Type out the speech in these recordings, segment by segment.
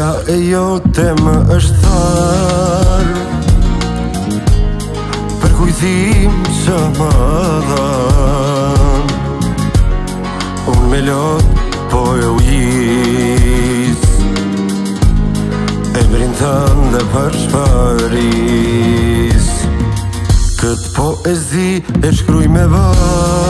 Fjalla e jo të më është tharë Për kujtim që më dhanë Unë me lotë po e ujiz E më rinë thanë dhe për Këtë po e zi e shkruj me vajtë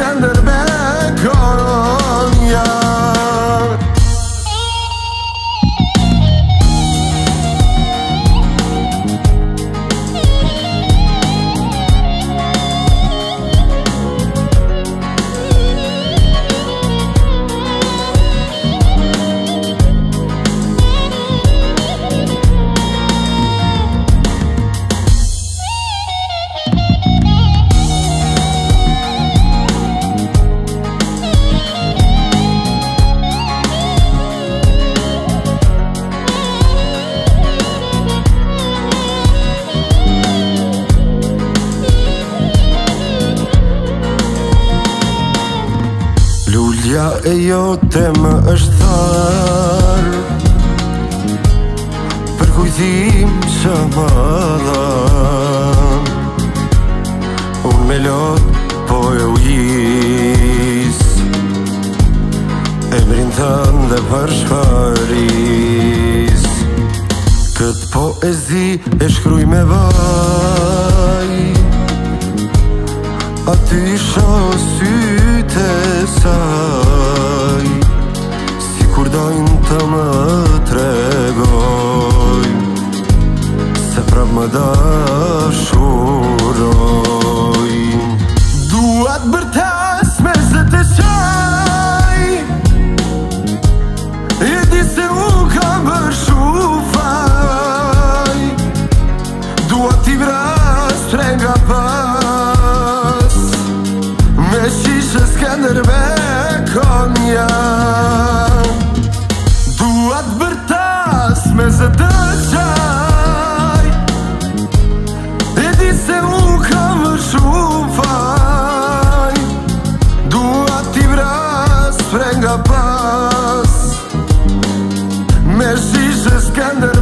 can Ja e jote më është thar Për kujtim që më dha Unë me lotë po e ujis E më rinë thënë dhe për shparis Këtë po e zi e shkruj me vaj A ty shosy mütesaim me konja duat bërtas me zë të qaj edi se muka më shufaj duat i vras frenga pas me shishës këndër